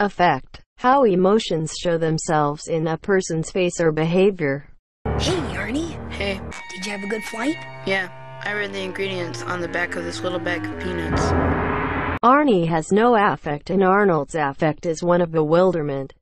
Affect. How emotions show themselves in a person's face or behavior. Hey, Arnie. Hey, Did you have a good flight? yeah, I read the ingredients on the back of this little bag of peanuts. Arnie has no affect and Arnold's affect is one of bewilderment.